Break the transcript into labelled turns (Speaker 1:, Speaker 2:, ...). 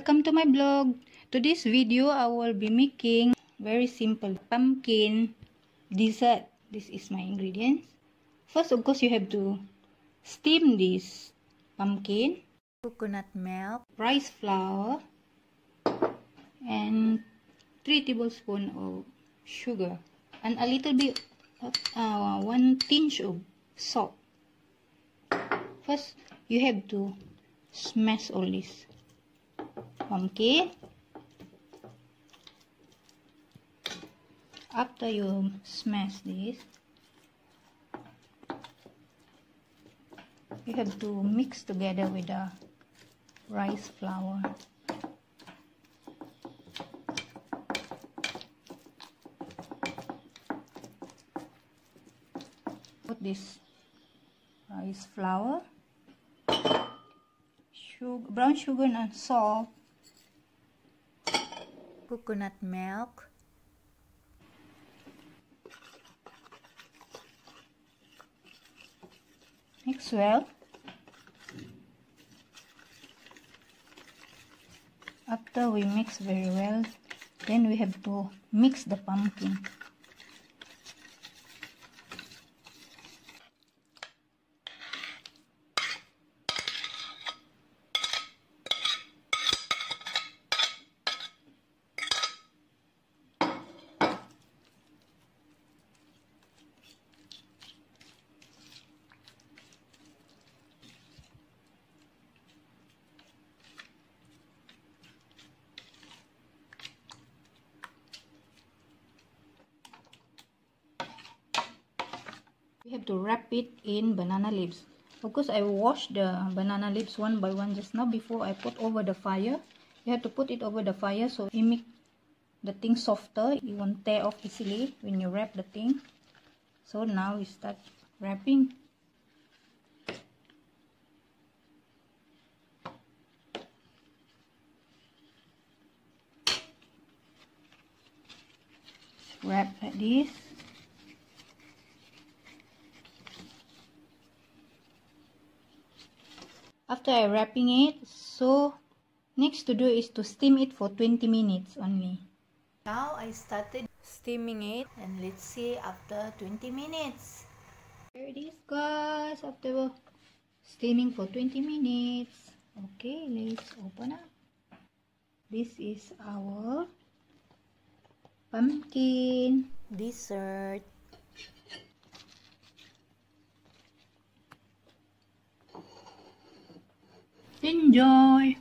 Speaker 1: Welcome to my blog. Today's video I will be making very simple pumpkin dessert. This is my ingredients. First of course you have to steam this pumpkin, coconut milk, rice flour and 3 tablespoons of sugar and a little bit of uh, 1 pinch of salt. First you have to smash all this pumpkin after you smash this you have to mix together with the rice flour. Put this rice flour. Sugar, brown sugar and salt coconut milk. Mix well. After we mix very well then we have to mix the pumpkin we have to wrap it in banana leaves. Of course I washed the banana leaves one by one just now before I put over the fire. You have to put it over the fire so it make the thing softer. It won't tear off easily when you wrap the thing. So now we start wrapping. Wrap like this after I wrapping it so next to do is to steam it for 20 minutes only. Now I started steaming it and let's see after 20 minutes. Here it is guys after steaming for 20 minutes. Okay let's open up. This is our pumpkin. Dessert Enjoy!